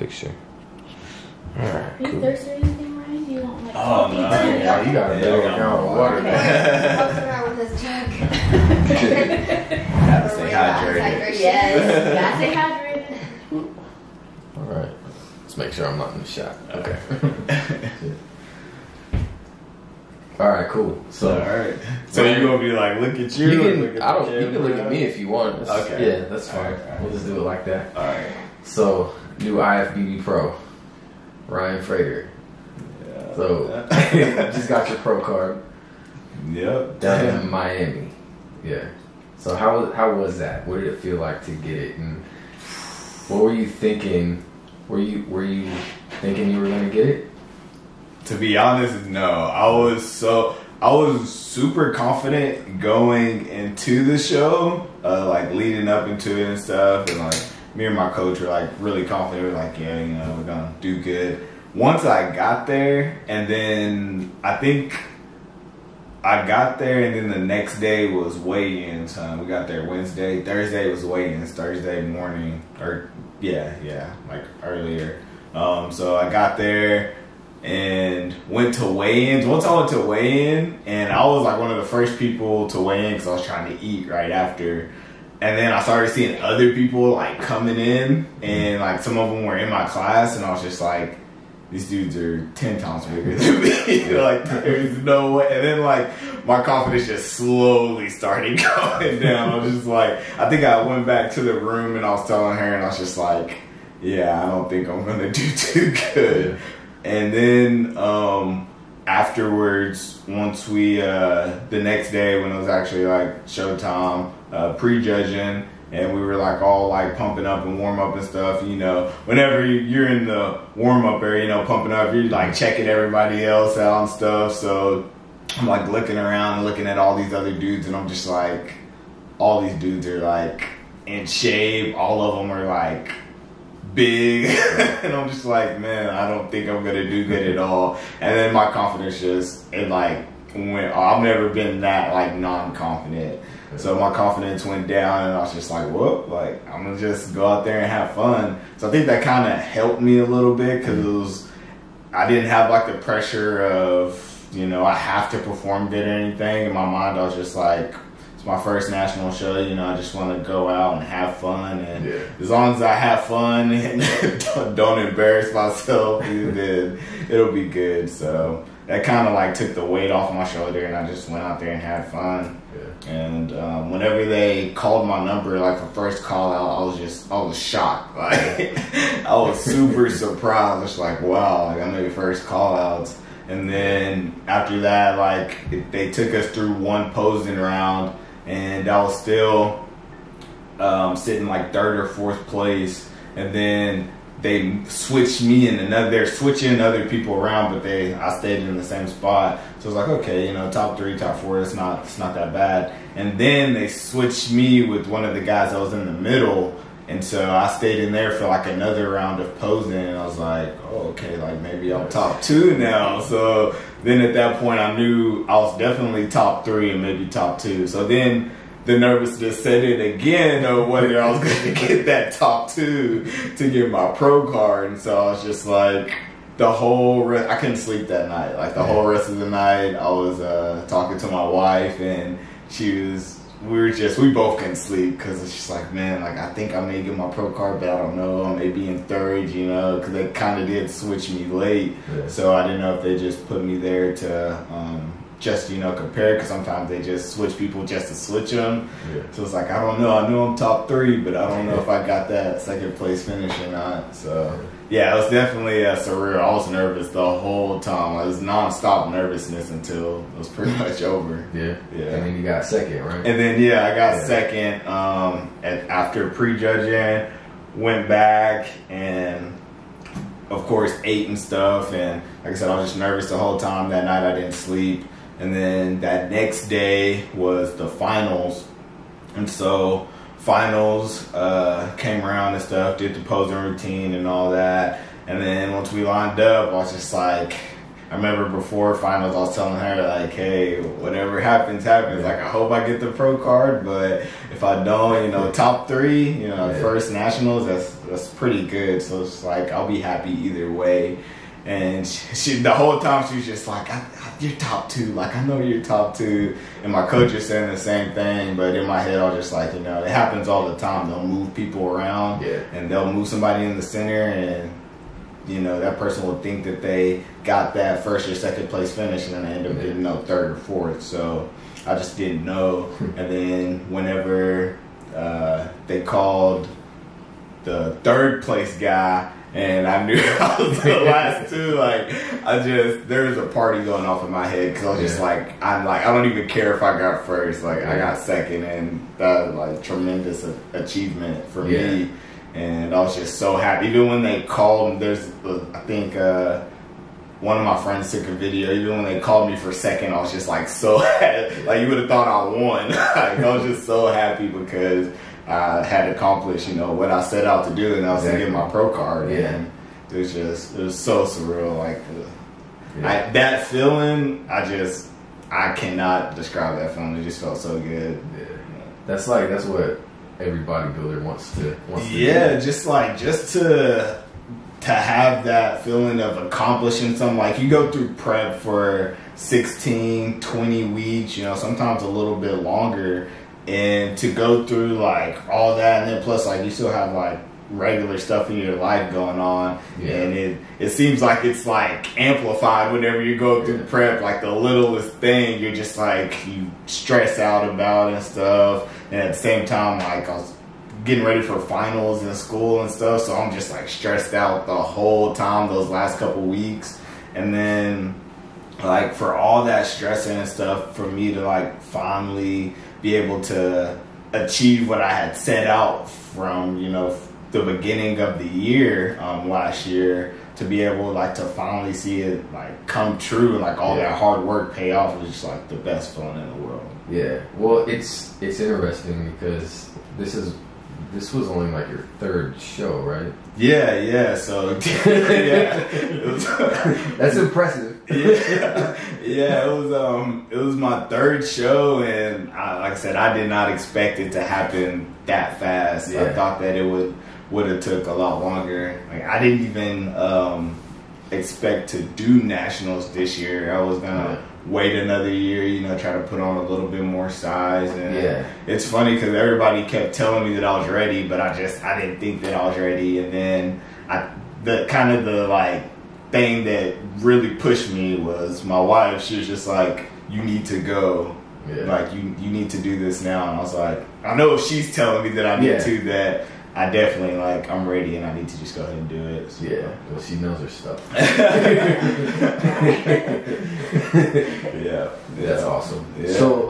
picture. All right, Are you cool. thirsty or anything, Ryan? Do you want like Oh, coffee? no, tea? yeah, you got a big Yeah, account of water. Walks around with his jug. Gotta stay hydrated. Yes. Gotta stay hydrated. All right. Let's make sure I'm not in the shot. Okay. All right, cool. So, So alright. So you're gonna be like, look at you. you or look at I don't you can look at me if you want. That's- Okay. Yeah, that's fine. Alright, alright. We'll just do it like that. Alright. So new IFBB Pro, Ryan Frater. Yeah. So just got your pro card Yep. down in Miami. Yeah. So how how was that? What did it feel like to get it? And what were you thinking? Were you were you thinking you were gonna get it? To be honest, no. I was so I was super confident going into the show, uh, like leading up into it and stuff, and like me and my coach were like really confident. We were like, yeah, you know, we're gonna do good. Once I got there, and then I think I got there, and then the next day was weigh-in time. We got there Wednesday, Thursday was weigh-ins. Thursday morning, or yeah, yeah, like earlier. Um, so I got there and went to weigh-ins. Once I went to weigh-in, and I was like one of the first people to weigh in because I was trying to eat right after. And then I started seeing other people like coming in, and like some of them were in my class, and I was just like, these dudes are ten times bigger than me. like there's no way. And then like my confidence just slowly started going down. I was just like, I think I went back to the room and I was telling her, and I was just like, yeah, I don't think I'm gonna do too good. And then um, afterwards, once we uh, the next day when it was actually like showtime, uh, prejudging, and we were like all like pumping up and warm up and stuff. You know, whenever you're in the warm up area, you know, pumping up, you're like checking everybody else out and stuff. So I'm like looking around, looking at all these other dudes, and I'm just like, all these dudes are like in shape. All of them are like big and I'm just like, man, I don't think I'm gonna do good at all. And then my confidence just it like went I've never been that like non confident. So my confidence went down and I was just like, whoop, like I'm gonna just go out there and have fun. So I think that kind of helped me a little bit because it was I didn't have like the pressure of you know I have to perform good or anything. In my mind, I was just like, it's my first national show. You know, I just want to go out and have fun, and Yeah. as long as I have fun and don't, don't embarrass myself, then it'll be good. So that kind of like took the weight off my shoulder, and I just went out there and had fun. And um, whenever they called my number, like the first call out, I was just, I was shocked. Like, I was super surprised. It's like, wow, like I made the first call outs. And then after that, like, they took us through one posing round, and I was still um, sitting like third or fourth place. And then they switched me and another, they're switching other people around, but they, I stayed in the same spot. So it's like, okay, you know, top three, top four, it's not, it's not that bad. And then they switched me with one of the guys that was in the middle. And so I stayed in there for like another round of posing, and I was like, oh, okay, like maybe I'm top two now. So then at that point, I knew I was definitely top three and maybe top two. So then the nervousness set in again of whether I was going to get that top two to get my pro card. And so I was just like, the whole re- I couldn't sleep that night. Like the whole rest of the night, I was uh, talking to my wife, and she was. We were just we both couldn't sleep because it's just like man, like I think I may get my pro card, but I don't know. I may be in third, you know, because they kind of did switch me late, Yeah. so I didn't know if they just put me there to um, just you know compare. Because sometimes they just switch people just to switch them. Yeah. So it's like I don't know. I know I'm top three, but I don't know if I got that second place finish or not. So yeah, it was definitely uh, surreal. I was nervous the whole time. It was nonstop nervousness until it was pretty much over. Yeah. Yeah. And then you got second, right? And then yeah, I got Yeah. second um, at, after prejudging. Went back and of course ate and stuff. And like I said, I was just nervous the whole time. That night I didn't sleep. And then that next day was the finals, and so finals uh, came around and stuff. Did the posing routine and all that. And then once we lined up, I was just like. I remember before finals, I was telling her like, "Hey, whatever happens, happens. Like, I hope I get the pro card, but if I don't, you know, top three, you know, first nationals, that's that's pretty good. So it's like I'll be happy either way. And she, she the whole time she was just like, I, I, "You're top two. Like I know you're top two. And my coach is saying the same thing, but in my head I was just like, you know, it happens all the time. They'll move people around, Yeah. and they'll move somebody in the center, and you know that person will think that they got that first or second place finish, and then they end up Yeah. getting no third or fourth. So I just didn't know. and then whenever uh, they called the third place guy, and I knew I was the last two. Like I just there was a party going off in my head because I was just like I'm like I don't even care if I got first. Like I got second, and that was like tremendous achievement for Yeah. me. And I was just so happy. Even when they called, there's uh, I think. Uh, one of my friends took a video. Even when they called me for second, I was just like so like you would have thought I won. like I was just so happy because I had accomplished you know what I set out to do, and I was to get my pro card. Yeah. And it was just it was so surreal. Like uh, Yeah. I, that feeling, I just I cannot describe that feeling. It just felt so good. Yeah. That's like that's what every bodybuilder wants to wants to Yeah, do. just like just to to have that feeling of accomplishing something. Like you go through prep for 16, 20 weeks, you know, sometimes a little bit longer. And to go through like all that and then plus like you still have like regular stuff in your life going on. Yeah. And it it seems like it's like amplified whenever you go through Yeah. prep, like the littlest thing, you're just like you stress out about and stuff. And at the same time, like I was getting ready for finals in school and stuff, so I'm just like stressed out the whole time those last couple weeks. And then like for all that stressing and stuff, for me to like finally be able to achieve what I had set out from, you know, the beginning of the year um, last year to be able like to finally see it like come true and like all Yeah. that hard work pay off was just like the best feeling in the world. Yeah. Well, it's it's interesting because this is this was only like your third show, right? Yeah, yeah. So yeah, That's impressive. Yeah, yeah. It was um, it was my third show, and I, like I said, I did not expect it to happen that fast. I thought that it would would have took a lot longer. Like I didn't even um expect to do nationals this year. I was gonna wait another year, you know, try to put on a little bit more size. And Yeah. it's funny because everybody kept telling me that I was ready, but I just I didn't think that I was ready. And then I the kind of the like thing that really pushed me was my wife. She was just like, "You need to go." Yeah. Like you, you need to do this now, and I was like, I know if she's telling me that I need Yeah. to, that I definitely like I'm ready, and I need to just go ahead and do it. So- yeah. Well, she knows her stuff. yeah, That's awesome. Yeah. So